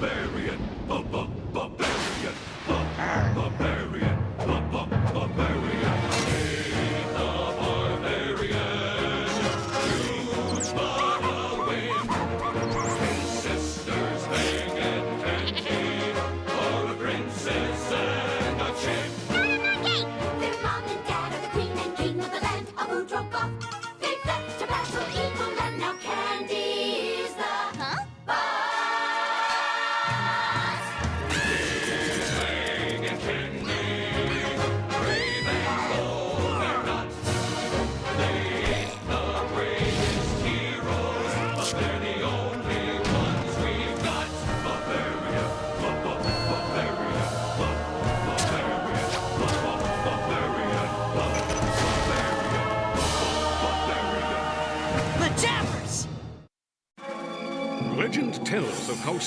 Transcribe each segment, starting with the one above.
barbarian,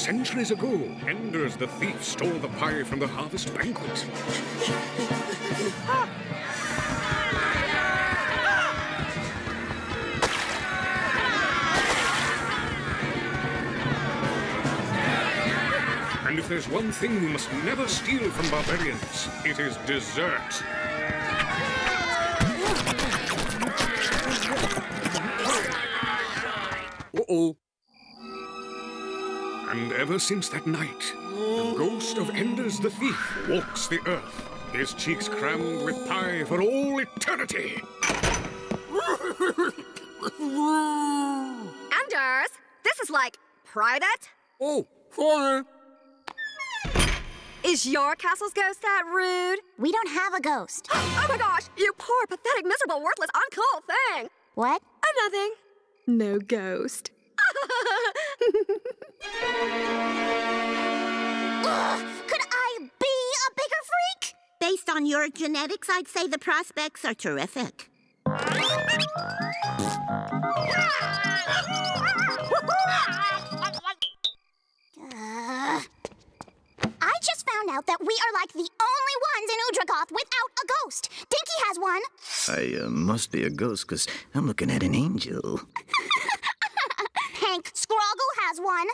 centuries ago, Enders the thief stole the pie from the harvest banquet. And if there's one thing we must never steal from barbarians, it is dessert. Uh-oh. And ever since that night, the ghost of Enders the Thief walks the earth, his cheeks crammed with pie for all eternity. Enders, this is like private. Oh, sorry. Is your castle's ghost that rude? We don't have a ghost. Oh my gosh, you poor, pathetic, miserable, worthless, uncool thing. What? I'm nothing. No ghost. Ugh, could I be a bigger freak? Based on your genetics, I'd say the prospects are terrific. Uh, I just found out that we are like the only ones in Udrogoth without a ghost. Dinky has one. I uh, must be a ghost because I'm looking at an angel. Hank Scroggle has one.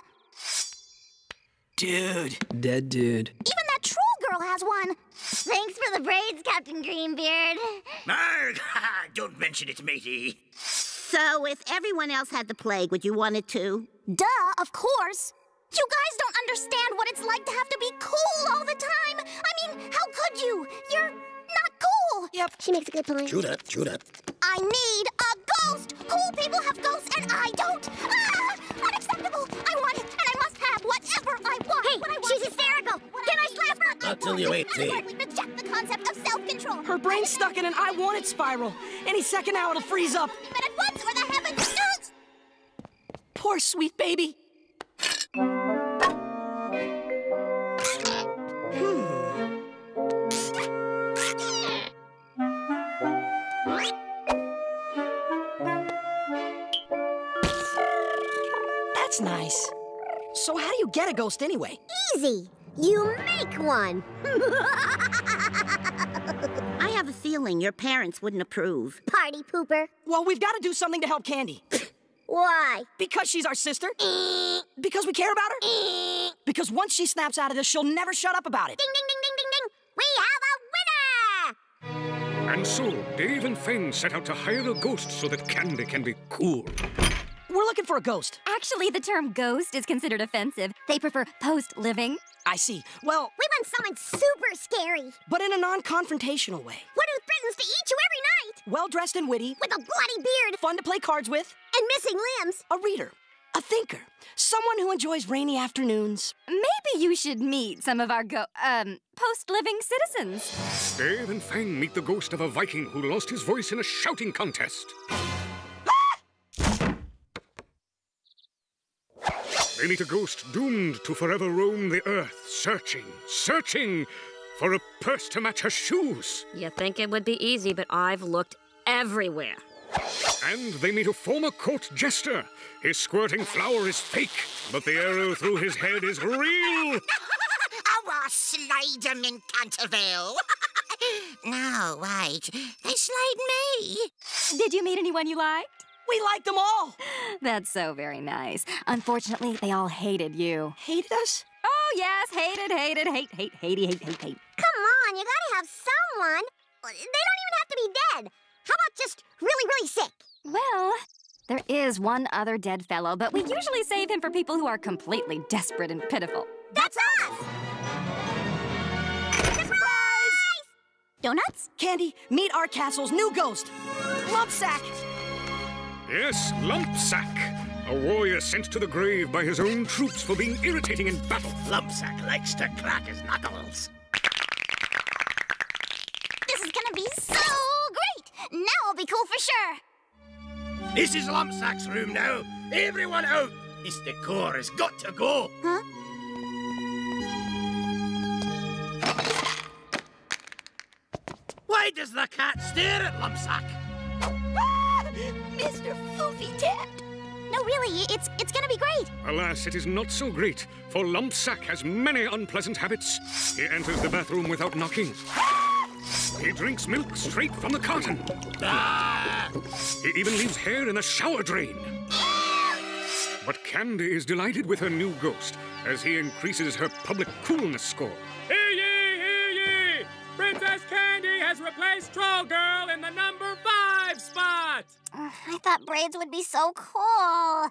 Dude. Dead dude. Even that troll girl has one. Thanks for the braids, Captain Greenbeard. Marg! Don't mention it, matey. So, if everyone else had the plague, would you want it too? Duh, of course. You guys don't understand what it's like to have to be cool all the time. I mean, how could you? You're not cool. Yep. She makes a good point. Shoot up, shoot up. I need a ghost. Cool people have ghosts and I don't. Ah, unacceptable. I want it and I must have whatever I want. Hey, when I want she's hysterical. When Can I want it, slap her? when I Not till you it. ate In other tea. words, we reject the concept of self-control. Her brain's stuck in an I want it spiral. Any second now it'll freeze up. But at once or the heavens. Poor sweet baby. That's nice. So how do you get a ghost anyway? Easy. You make one. I have a feeling your parents wouldn't approve. Party pooper. Well, we've got to do something to help Candy. Why? Because she's our sister? Eh. because we care about her? Eh. because once she snaps out of this, she'll never shut up about it. Ding, ding, ding, ding, ding, ding. We have a winner! And so, Dave and Fang set out to hire a ghost so that Candy can be cool. We're looking for a ghost. Actually, the term ghost is considered offensive. They prefer post living. I see. Well, We want someone super scary. but in a non confrontational way. One who threatens to eat you every night. Well dressed and witty, With a bloody beard fun to play cards with, and missing limbs. a reader, a thinker, someone who enjoys rainy afternoons. Maybe you should meet some of our go um post living citizens. Dave and Fang meet the ghost of a Viking who lost his voice in a shouting contest. They meet a ghost doomed to forever roam the earth, searching, searching for a purse to match her shoes. You think it would be easy, but I've looked everywhere. And they meet a former court jester. His squirting flower is fake, but the arrow through his head is real. Our slide 'em in Canterville. no, wait. They slayed me. Did you meet anyone you liked? We liked them all. That's so very nice. Unfortunately, they all hated you. Hated us? Oh, yes, hated, hated, hate, hate, hatey, hate, hate, hate. Come on, you gotta have someone. They don't even have to be dead. How about just really, really sick? Well, there is one other dead fellow, but we usually save him for people who are completely desperate and pitiful. That's us! Surprise! Donuts? Candy, meet our castle's new ghost, Lumpsack. Yes, Lumpsack. A warrior sent to the grave by his own troops for being irritating in battle. Lumpsack likes to crack his knuckles. This is gonna be so great! Now I'll be cool for sure. This is Lumpsack's room now. Everyone out. This decor has got to go. Huh? Why does the cat stare at Lumpsack? Mr. Foofy Tat. No, really, it's it's gonna be great. Alas, it is not so great, for Lumpsack has many unpleasant habits. He enters the bathroom without knocking. He drinks milk straight from the carton. He even leaves hair in the shower drain. But Candy is delighted with her new ghost as he increases her public coolness score. Hear ye, hear ye! Princess Candy has replaced Troll Girl in the number five spot! I thought braids would be so cool.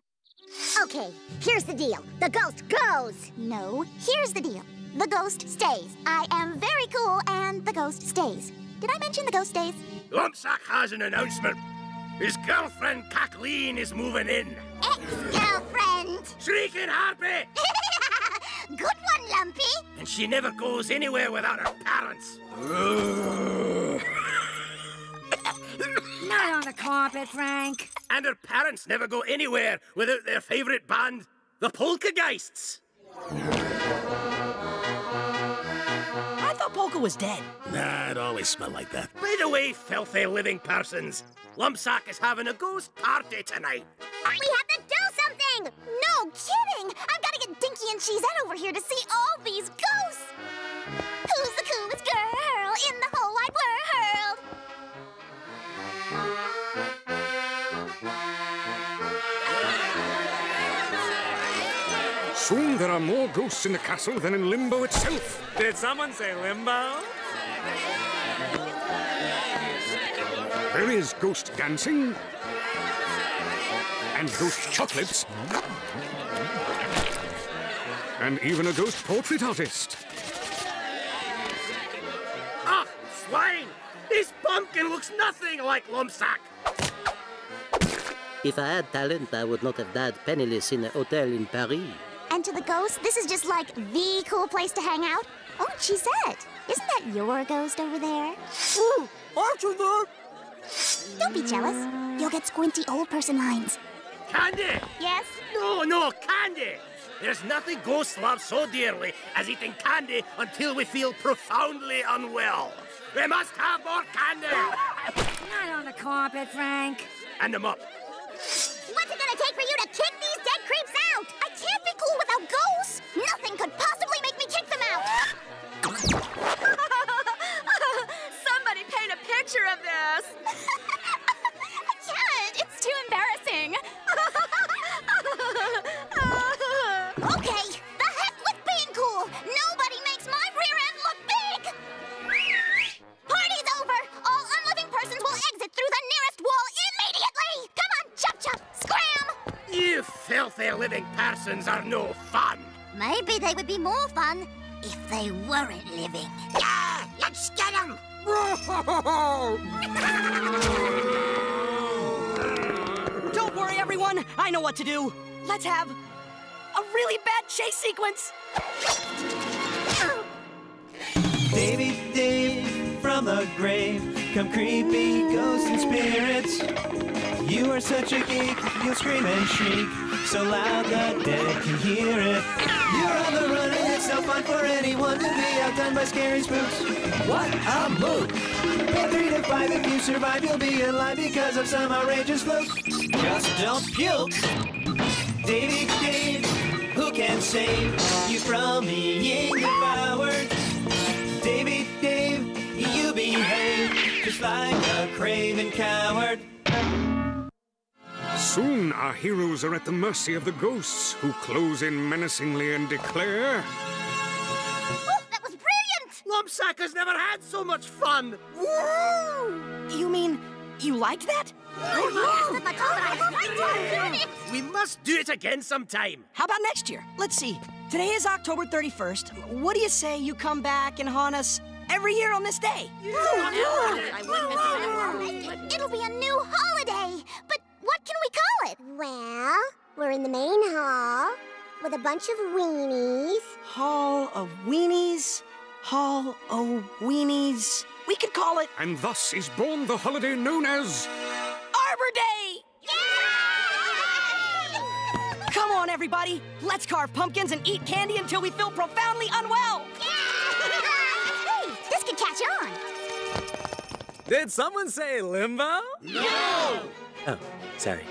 Okay, here's the deal. The ghost goes. No, here's the deal. The ghost stays. I am very cool, and the ghost stays. Did I mention the ghost stays? Lumpsack has an announcement. His girlfriend Kathleen is moving in. Ex-girlfriend. Shrieking Harpy! Good one, Lumpy. And she never goes anywhere without her parents. Not on the carpet, Frank. And her parents never go anywhere without their favorite band, the Polkageists. I thought Polka was dead. Nah, it always smelled like that. By the way, filthy living persons, Lumpsack is having a ghost party tonight. We have to do something! No kidding! I've got to get Dinky and Cheezette over here to see all these ghosts! Who's the coolest girl in the whole wide Soon there are more ghosts in the castle than in Limbo itself. Did someone say limbo? There is ghost dancing, and ghost chocolates, and even a ghost portrait artist. Ah, swine! This pumpkin looks nothing like Lumpsack. If I had talent, I would not have died penniless in a hotel in Paris. And to the ghost, this is just like the cool place to hang out. Oh, Cheezette, isn't that your ghost over there? Ooh, aren't you there? Don't be jealous. You'll get squinty old person lines. Candy! Yes? No, no, candy! There's nothing ghosts love so dearly as eating candy until we feel profoundly unwell. We must have more candy! Not on the carpet, Frank. And them up. What's it gonna take for you to kick these dead creeps You filthy living persons are no fun. Maybe they would be more fun if they weren't living. Yeah, let's get them! Don't worry, everyone. I know what to do. Let's have a really bad chase sequence. Davy Dave from the grave, come creepy ghosts and spirits. You are such a geek, you'll scream and shriek, so loud the dead can hear it. You're on the run and it's no fun for anyone to be outdone by scary spooks. What a move! Pay three to five if you survive, you'll be alive because of some outrageous fluke. Just don't puke. Davy Dave, who can save you from being devoured? Davy Dave, you behave just like a craven coward. Soon our heroes are at the mercy of the ghosts, who close in menacingly and declare. Oh, that was brilliant! Lumpsack has never had so much fun! You mean you liked that? Oh, we must do it again sometime. How about next year? Let's see. Today is October 31st. What do you say you come back and haunt us every year on this day? It'll be a new holiday. But what can we call it? Well, we're in the main hall with a bunch of weenies. Hall of Weenies. Hall of Weenies. We could call it And thus is born the holiday known as. Arbor Day! Yeah! Come on, everybody. Let's carve pumpkins and eat candy until we feel profoundly unwell. Hey, this could catch on. Did someone say limbo? No! Oh, sorry.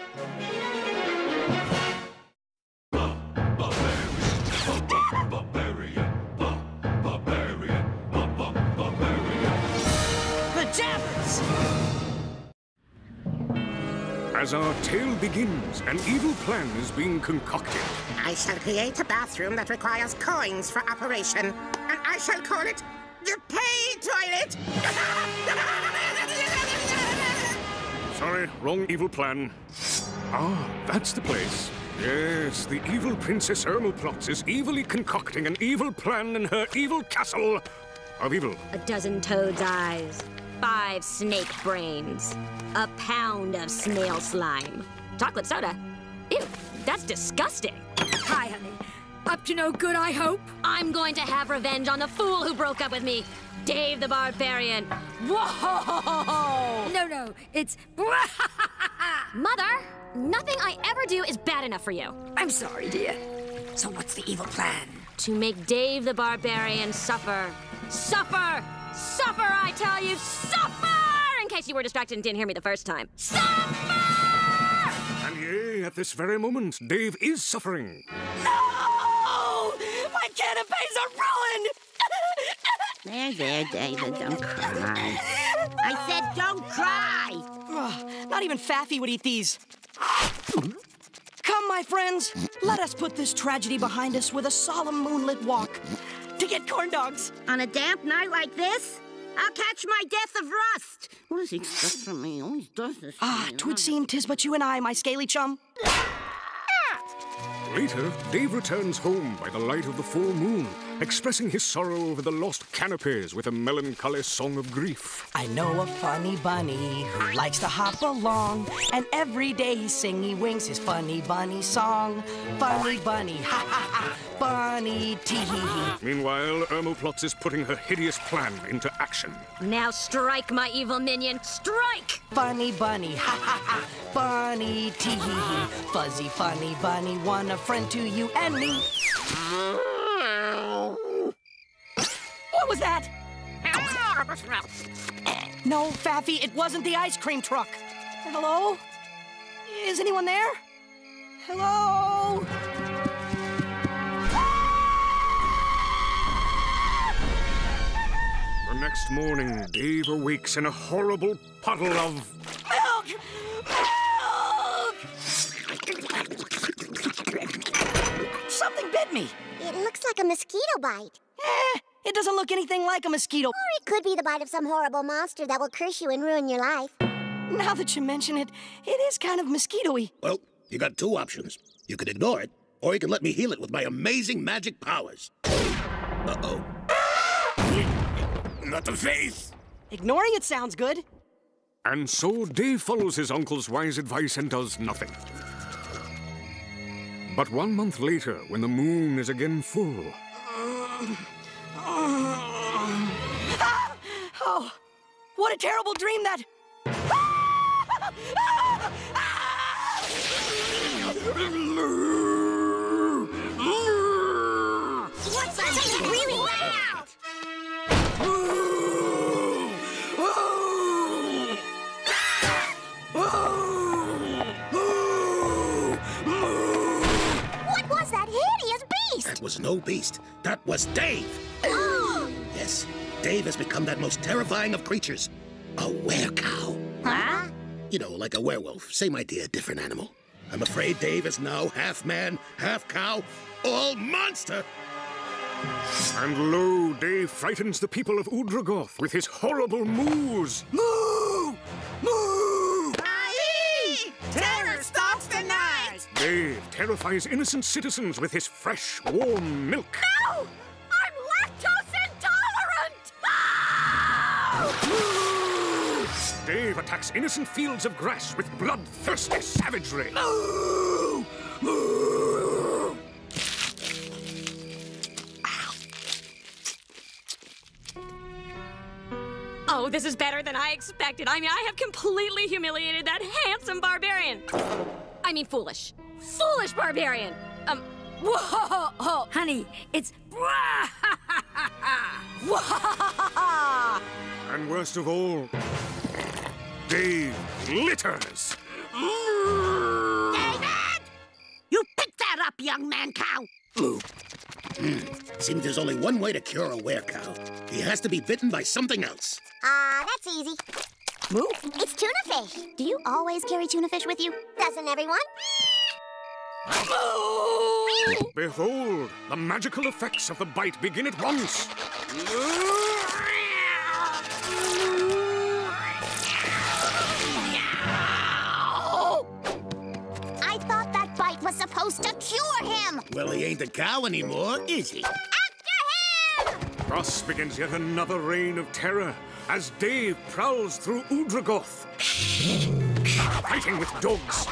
As our tale begins, an evil plan is being concocted. I shall create a bathroom that requires coins for operation, and I shall call it the pay toilet. Sorry, wrong evil plan. Ah, that's the place. Yes, the evil Princess Irmaplotz is evilly concocting an evil plan in her evil castle of evil. A dozen toad's eyes, five snake brains, a pound of snail slime, chocolate soda. Ew, that's disgusting. Hi, honey. Up to no good, I hope. I'm going to have revenge on the fool who broke up with me, Dave the Barbarian. Whoa! No, no, it's. Mother, nothing I ever do is bad enough for you. I'm sorry, dear. So, what's the evil plan? To make Dave the Barbarian suffer. Suffer! Suffer, I tell you! Suffer! In case you were distracted and didn't hear me the first time. Suffer! And yea, at this very moment, Dave is suffering. No! My canapes are ruined! There, there, David, don't cry. I said don't cry! Ugh, not even Faffy would eat these. Come, my friends, let us put this tragedy behind us with a solemn moonlit walk to get corn dogs. On a damp night like this? I'll catch my death of rust. What does he expect from me? He always does this. Ah, twould seem tis but you and I, my scaly chum. Later, Dave returns home by the light of the full moon, expressing his sorrow over the lost canopies with a melancholy song of grief. I know a funny bunny who likes to hop along, and every day he sings, he wings his funny bunny song. Funny bunny, ha ha ha, bunny tee hee hee. Meanwhile, Irmaplotz is putting her hideous plan into action. Now strike, my evil minion! Strike! Funny bunny, ha ha ha, bunny tee hee hee. Fuzzy funny bunny, one a friend to you and me. What was that? No, Faffy, it wasn't the ice cream truck. Hello? Is anyone there? Hello? The next morning, Dave awakes in a horrible puddle of. Milk! Milk! Something bit me. It looks like a mosquito bite. Eh, it doesn't look anything like a mosquito. Or it could be the bite of some horrible monster that will curse you and ruin your life. Now that you mention it, it is kind of mosquito-y. Well, you got two options. You can ignore it, or you can let me heal it with my amazing magic powers. Uh-oh. Not the face! Ignoring it sounds good. And so Dave follows his uncle's wise advice and does nothing. But one month later, when the moon is again full, Oh, what a terrible dream that. What's that? really loud? What was that hideous beast? That was no beast. That was Dave. Oh! yes, Dave has become that most terrifying of creatures. A werecow. Huh? You know, like a werewolf. Same idea, different animal. I'm afraid Dave is now half man, half cow, all monster. And lo, Dave frightens the people of Udrogoth with his horrible moos. Moo! Moo! Aye! Terror stalks the night! Dave terrifies innocent citizens with his fresh, warm milk. Dave attacks innocent fields of grass with bloodthirsty savagery. Moo! Moo! Oh, this is better than I expected. I mean, I have completely humiliated that handsome barbarian. I mean, foolish. Foolish barbarian. Um, whoa! Honey, it's. And worst of all, Dave glitters. David! You pick that up, young man cow! Hmm. Seems there's only one way to cure a werecow. He has to be bitten by something else. Ah, that's easy. Moo? It's tuna fish. Do you always carry tuna fish with you? Doesn't everyone? Behold, the magical effects of the bite begin at once. I thought that bite was supposed to cure him. Well, he ain't a cow anymore, is he? After him! Thus begins yet another reign of terror as Dave prowls through Udrogoth, fighting with dogs.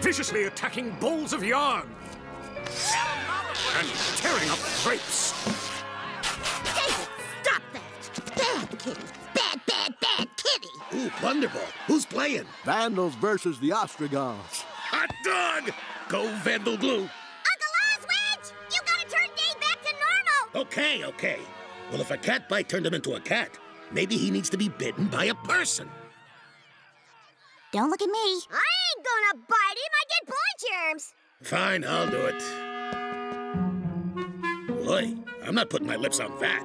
Viciously attacking balls of yarn and tearing up grapes. David, stop that! Bad kitty! Bad, bad, bad kitty! Ooh, Blunderball. Who's playing? Vandals versus the Ostrogoths. Hot dog! Go Vandal Blue. Uncle Oswidge! You gotta turn Dave back to normal! Okay, okay. Well, if a cat bite turned him into a cat, maybe he needs to be bitten by a person. Don't look at me. I ain't gonna bite him. I get boy germs. Fine, I'll do it. Boy, I'm not putting my lips on that.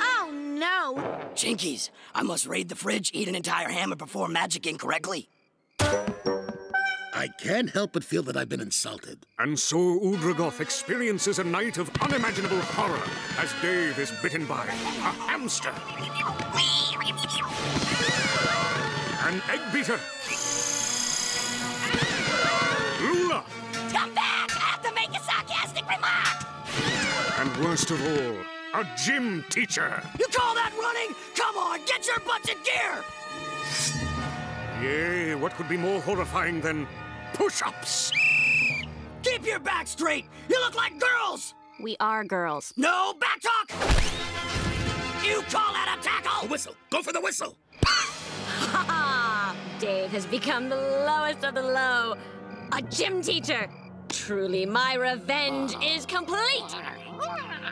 Oh, no! Jinkies, I must raid the fridge, eat an entire ham, and perform magic incorrectly. I can't help but feel that I've been insulted. And so Udrogoth experiences a night of unimaginable horror as Dave is bitten by a hamster. An egg beater. Sarcastic remark! And worst of all, a gym teacher. You call that running? Come on, get your butts in gear! Yea, what could be more horrifying than push-ups? Keep your back straight! You look like girls! We are girls. No back talk! You call that a The tackle? whistle. Go for the whistle. Ha ha! Dave has become the lowest of the low. A gym teacher. Truly, my revenge is complete.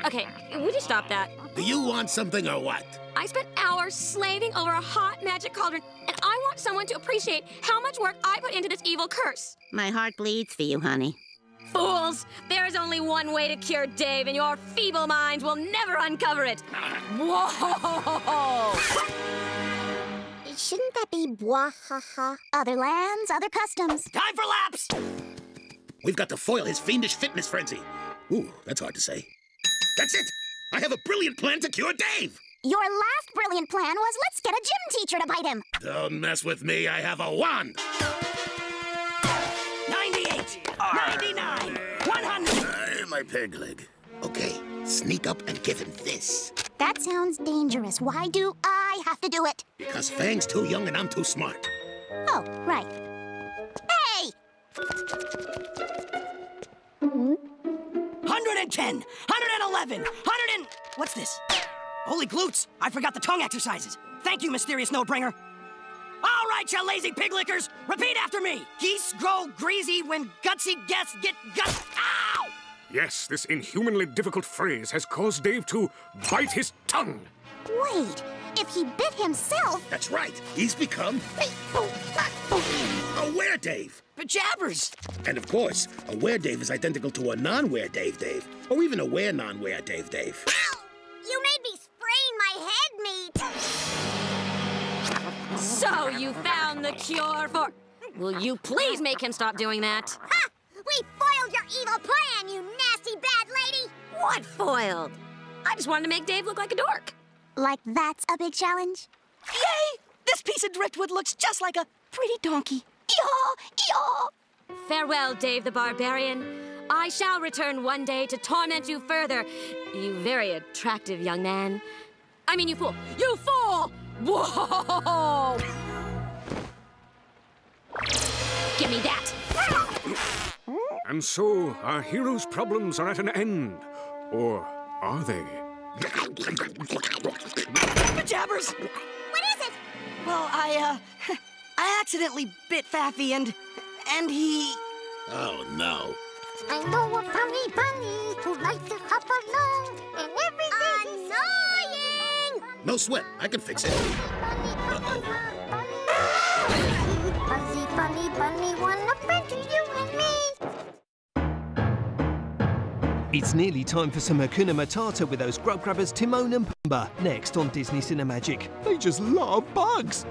Okay, would you stop that? Do you want something or what? I spent hours slaving over a hot magic cauldron, and I want someone to appreciate how much work I put into this evil curse. My heart bleeds for you, honey. Fools! There is only one way to cure Dave, and your feeble minds will never uncover it. Whoa! Shouldn't that be bwahaha? Other lands, other customs. Time for laps! We've got to foil his fiendish fitness frenzy. Ooh, that's hard to say. That's it! I have a brilliant plan to cure Dave! Your last brilliant plan was let's get a gym teacher to bite him. Don't mess with me, I have a wand! 98, 99, 100. Aye, my peg leg. Okay, sneak up and give him this. That sounds dangerous. Why do I have to do it? Because Fang's too young and I'm too smart. Oh, right. Hey! 110, 111, 100 and... What's this? Holy glutes! I forgot the tongue exercises. Thank you, mysterious no-bringer. All right, you lazy pig lickers, repeat after me. Geese grow greasy when gutsy guests get guts. Ow! Yes, this inhumanly difficult phrase has caused Dave to bite his tongue. Wait, if he bit himself, That's right, he's become oh, ah. A were Dave. Pajabbers! And of course, a were Dave is identical to a non-were Dave Dave, or even a were non-were Dave Dave. Ow! you made me sprain my head meat. So you found the cure for. Will you please make him stop doing that? Ha! We foiled your evil plan, you nasty bad lady! What foiled? I just wanted to make Dave look like a dork. Like that's a big challenge? Yay! This piece of driftwood looks just like a pretty donkey. Eeyaw! Eeyaw! Farewell, Dave the Barbarian. I shall return one day to torment you further, you very attractive young man. I mean, you fool! You fool! Whoa! Give me that! And so, our hero's problems are at an end. Or are they? Jabbers! What is it? Well, I, uh, I accidentally bit Faffy and, and he... Oh, no. I know a funny bunny who likes to hop along and everything. Annoying! No sweat. I can fix it. Fuzzy bunny bunny wanna friend to you and me. It's nearly time for some Hakuna Matata with those grub grabbers Timon and Pumbaa. Next on Disney Cinemagic. They just love bugs.